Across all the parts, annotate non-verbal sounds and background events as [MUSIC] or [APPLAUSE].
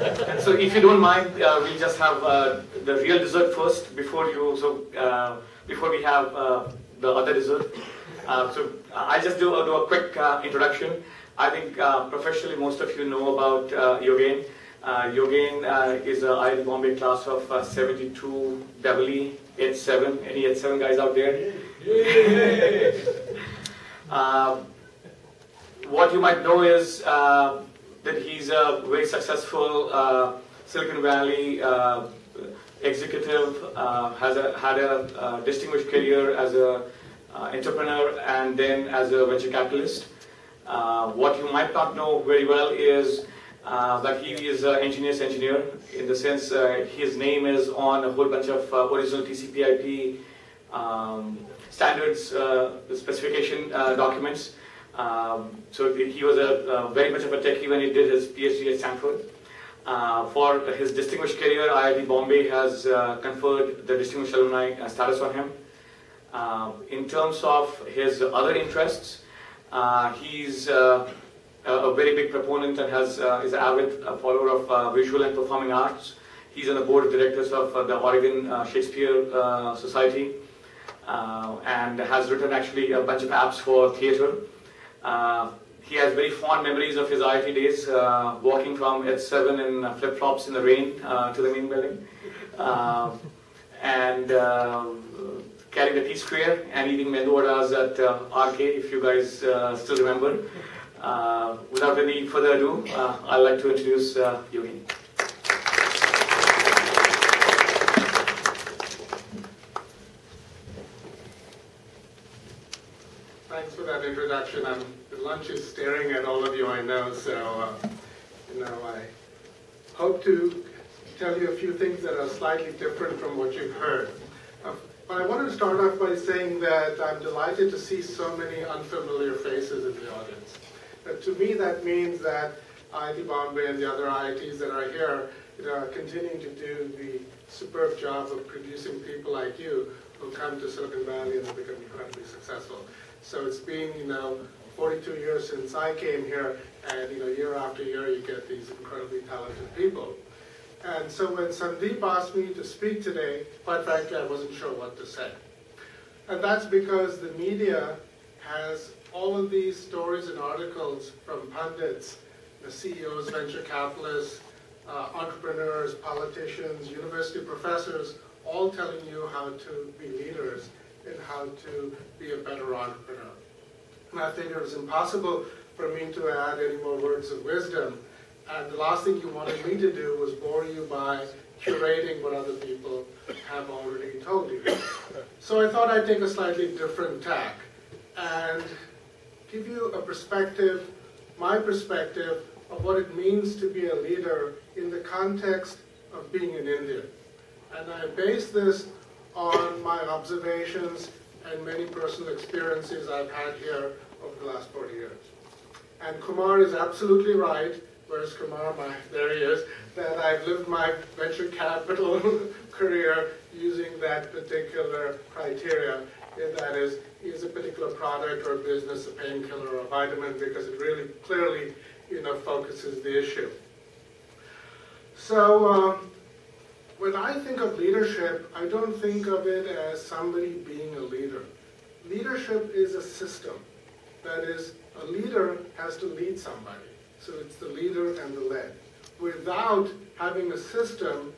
And so if you don't mind, uh, we'll just have uh, the real dessert first before you, so uh, before we have uh, the other dessert. Uh, so I'll just do, do a quick uh, introduction. I think uh, professionally most of you know about uh. Uh, Yogen uh, is a IIT Bombay class of uh, 72 EE H7. Any H7 guys out there? [LAUGHS] Uh, what you might know is uh, that he's a very successful uh, Silicon Valley uh, executive, uh, has a, had a uh, distinguished career as an uh, entrepreneur and then as a venture capitalist. What you might not know very well is that he is an engineer's engineer in the sense his name is on a whole bunch of original TCP/IP um, standards specification documents. Um, so he was a, uh, very much of a techie when he did his PhD at Stanford. Uh, for his distinguished career, IIT Bombay has uh, conferred the Distinguished Alumni status on him. Uh, in terms of his other interests, uh, he's uh, a very big proponent and has is an avid follower of visual and performing arts. He's on the board of directors of the Oregon Shakespeare Society and has written actually a bunch of apps for theater. Uh, he has very fond memories of his IIT days, uh, walking from H7 in uh, flip-flops in the rain uh, to the main building, uh, and uh, carrying the T-square and eating mendu at RK, if you guys still remember. Without any further ado, I'd like to introduce uh, Yogi. Thanks for that introduction. I'm, lunch is staring at all of you, I know, so, uh, you know, I hope to tell you a few things that are slightly different from what you've heard. Uh, but I want to start off by saying that I'm delighted to see so many unfamiliar faces in the audience. Uh, to me, that means that IIT Bombay and the other IITs that are here you know, are continuing to do the superb job of producing people like you who come to Silicon Valley and become incredibly successful. So it's been, you know, 42 years since I came here, and you know, year after year, you get these incredibly talented people. And so when Sandeep asked me to speak today, quite frankly, I wasn't sure what to say. And that's because the media has all of these stories and articles from pundits, the CEOs, venture capitalists, uh, entrepreneurs, politicians, university professors, all telling you how to be leaders and how to be a better entrepreneur. And I think it was impossible for me to add any more words of wisdom. And the last thing you wanted me to do was bore you by curating what other people have already told you. So I thought I'd take a slightly different tack and give you a perspective, my perspective, of what it means to be a leader in the context of being in India. And I base this on my observations and many personal experiences I've had here over the last 40 years. And Kumar is absolutely right. Where's Kumar? My, there he is. That I've lived my venture capital [LAUGHS] career using that particular criteria. And that is, is a particular product or business a painkiller or a vitamin because it really clearly, you know, focuses the issue. So um, when I think of leadership, I don't think of it as somebody being a leader. Leadership is a system. That is, a leader has to lead somebody. So it's the leader and the led. Without having a system,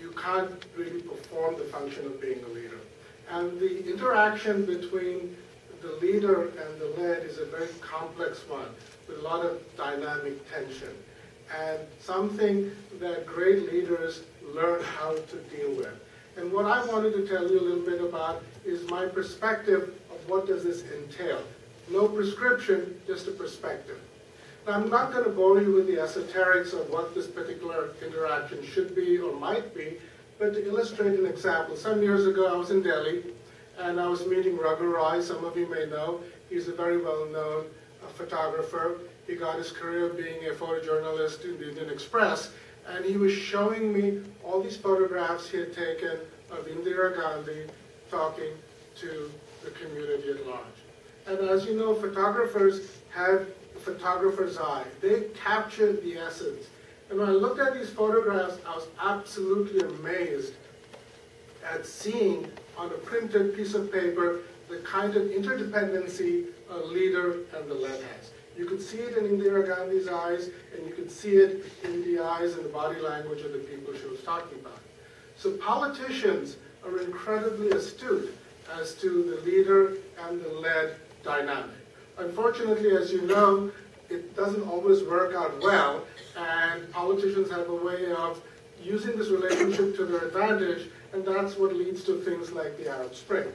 you can't really perform the function of being a leader. And the interaction between the leader and the led is a very complex one with a lot of dynamic tension and something that great leaders learn how to deal with. And what I wanted to tell you a little bit about is my perspective of what does this entail. No prescription, just a perspective. Now, I'm not going to bore you with the esoterics of what this particular interaction should be or might be, but to illustrate an example, some years ago I was in Delhi and I was meeting Raghu Rai, some of you may know. He's a very well-known uh, photographer. He got his career being a photojournalist in the Indian Express, and he was showing me all these photographs he had taken of Indira Gandhi talking to the community at large. And as you know, photographers have a photographer's eye. They capture the essence. And when I looked at these photographs, I was absolutely amazed at seeing on a printed piece of paper the kind of interdependency a leader and the led has. You could see it in Indira Gandhi's eyes, and you could see it in the eyes and the body language of the people she was talking about. So politicians are incredibly astute as to the leader and the led dynamic. Unfortunately, as you know, it doesn't always work out well, and politicians have a way of using this relationship to their advantage, and that's what leads to things like the Arab Spring.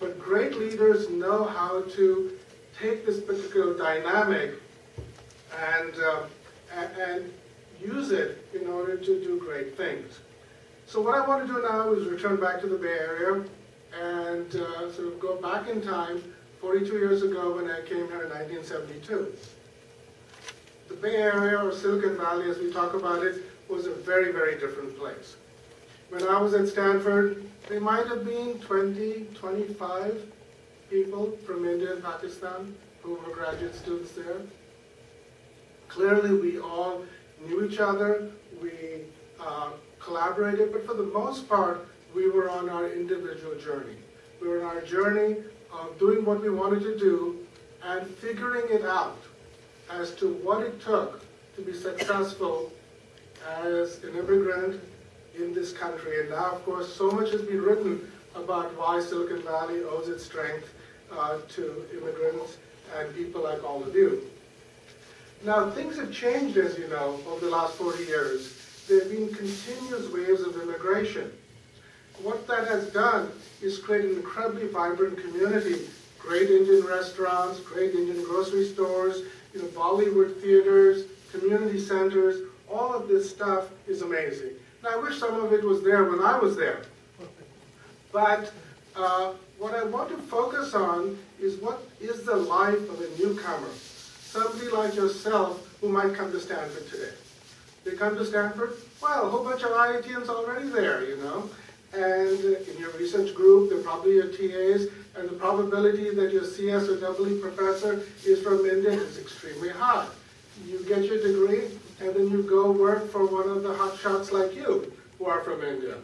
But great leaders know how to take this particular dynamic and, uh, and use it in order to do great things. So what I want to do now is return back to the Bay Area and uh, sort of go back in time 42 years ago when I came here in 1972. The Bay Area, or Silicon Valley as we talk about it, was a very, very different place. When I was at Stanford, there might have been 20, 25 people from India and Pakistan who were graduate students there. Clearly, we all knew each other, we uh, collaborated, but for the most part, we were on our individual journey. We were on our journey of doing what we wanted to do and figuring it out as to what it took to be successful as an immigrant in this country. And now, of course, so much has been written about why Silicon Valley owes its strength uh, to immigrants and people like all of you. Now, things have changed, as you know, over the last 40 years. There have been continuous waves of immigration. What that has done is create an incredibly vibrant community. Great Indian restaurants, great Indian grocery stores, you know, Bollywood theaters, community centers, all of this stuff is amazing. And I wish some of it was there when I was there. But uh, what I want to focus on is what is the life of a newcomer, somebody like yourself who might come to Stanford today. They come to Stanford, well, a whole bunch of IITians already there, you know. And in your research group, they're probably your TAs, and the probability that your CS or EE professor is from India is extremely high. You get your degree, and then you go work for one of the hotshots like you, who are from India.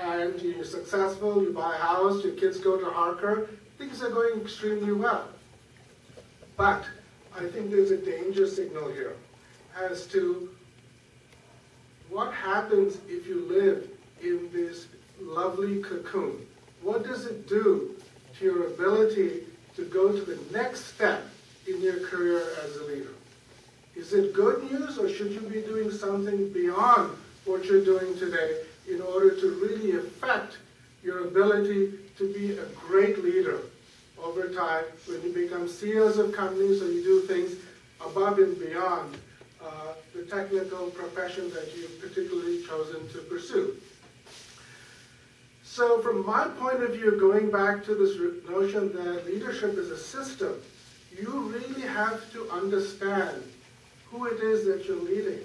And you're successful, you buy a house, your kids go to Harker, things are going extremely well. But I think there's a danger signal here as to what happens if you live in this lovely cocoon. What does it do to your ability to go to the next step in your career as a leader? Is it good news or should you be doing something beyond what you're doing today in order to really affect your ability to be a great leader over time when you become CEOs of companies or you do things above and beyond uh, the technical profession that you've particularly chosen to pursue. So from my point of view, going back to this notion that leadership is a system, you really have to understand who it is that you're leading.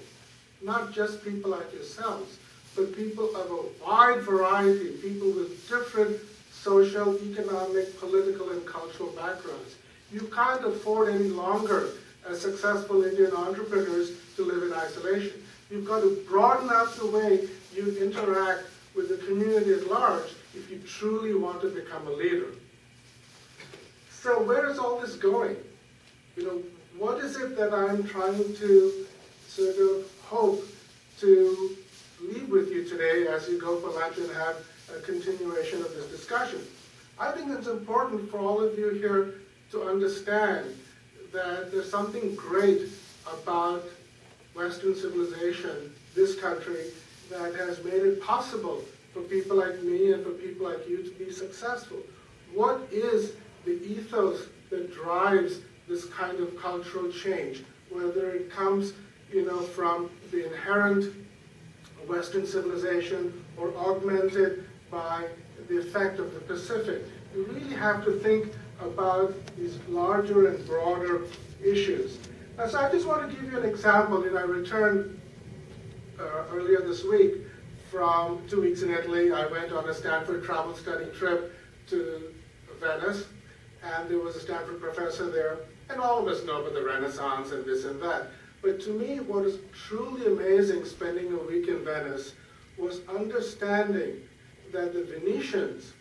Not just people like yourselves, but people of a wide variety, people with different social, economic, political, and cultural backgrounds. You can't afford any longer as successful Indian entrepreneurs to live in isolation. You've got to broaden out the way you interact with the community at large if you truly want to become a leader. So where is all this going? You know, what is it that I'm trying to sort of hope to leave with you today as you go for lunch and have a continuation of this discussion? I think it's important for all of you here to understand that there's something great about Western civilization, this country, that has made it possible for people like me and for people like you to be successful. What is the ethos that drives this kind of cultural change, whether it comes you know, from the inherent Western civilization or augmented by the effect of the Pacific. You really have to think about these larger and broader issues. So I just want to give you an example. You know, I returned uh, earlier this week from two weeks in Italy. I went on a Stanford travel study trip to Venice, and there was a Stanford professor there, and all of us know about the Renaissance and this and that. But to me, what is truly amazing spending a week in Venice was understanding that the Venetians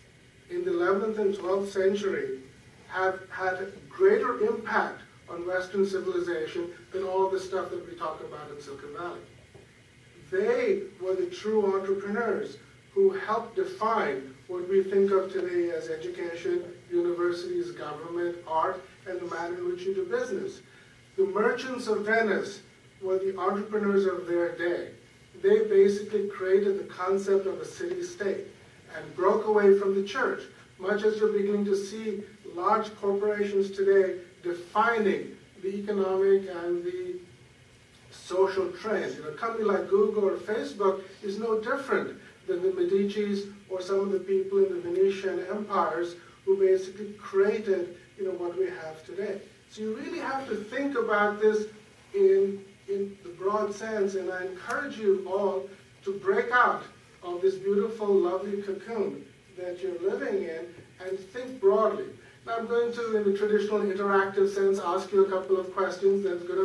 in the 11th and 12th century have had greater impact on Western civilization than all the stuff that we talk about in Silicon Valley. They were the true entrepreneurs who helped define what we think of today as education, universities, government, art, and the manner in which you do business. The merchants of Venice were the entrepreneurs of their day. They basically created the concept of a city-state and broke away from the church, much as you're beginning to see large corporations today defining the economic and the social trends. You know, a company like Google or Facebook is no different than the Medicis or some of the people in the Venetian empires who basically created you know, what we have today. So you really have to think about this in, in the broad sense, and I encourage you all to break out of this beautiful, lovely cocoon that you're living in and think broadly. Now I'm going to, in the traditional interactive sense, ask you a couple of questions that's going to